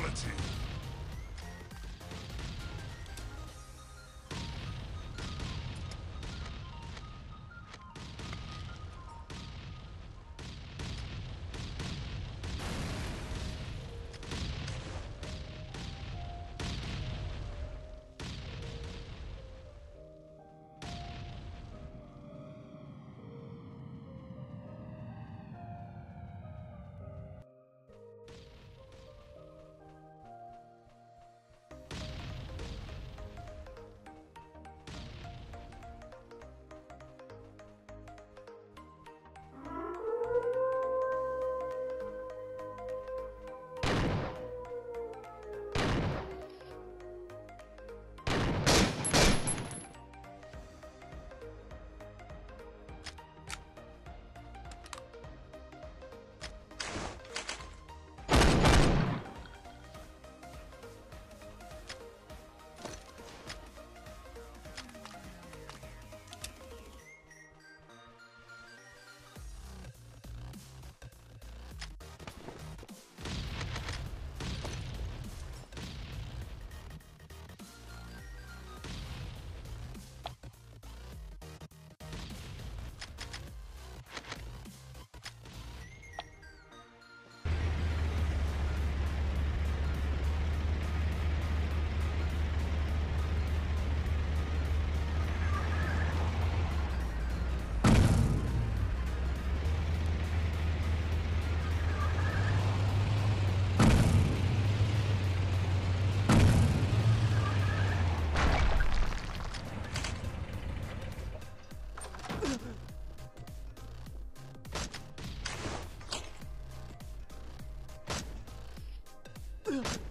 Fatality. Ugh.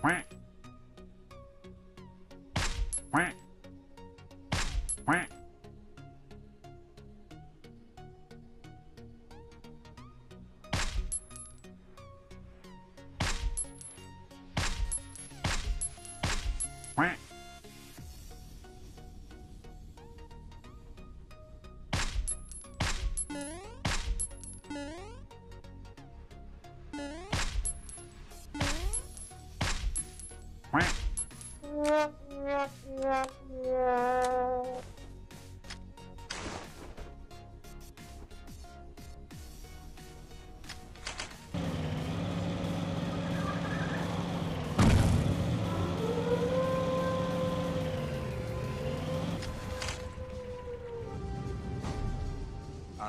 Quack. Quack.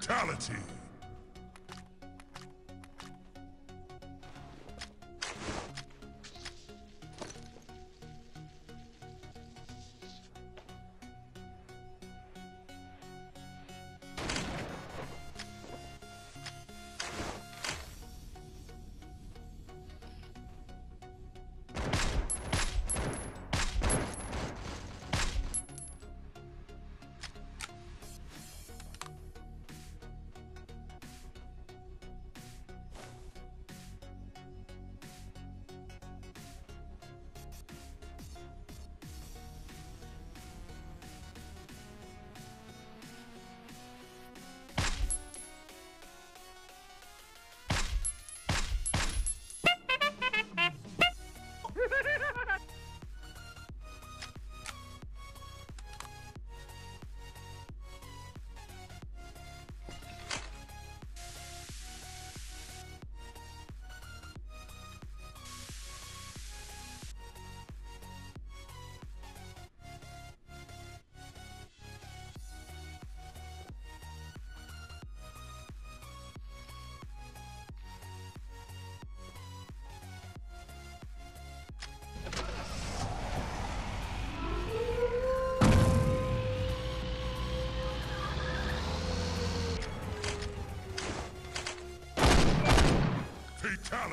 Fatality!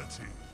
Fatality!